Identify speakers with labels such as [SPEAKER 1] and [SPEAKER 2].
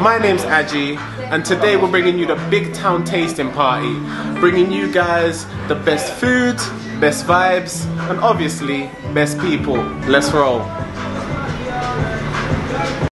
[SPEAKER 1] My name's Aji, and today we're bringing you the Big Town Tasting Party, bringing you guys the best food, best vibes, and obviously, best people. Let's roll.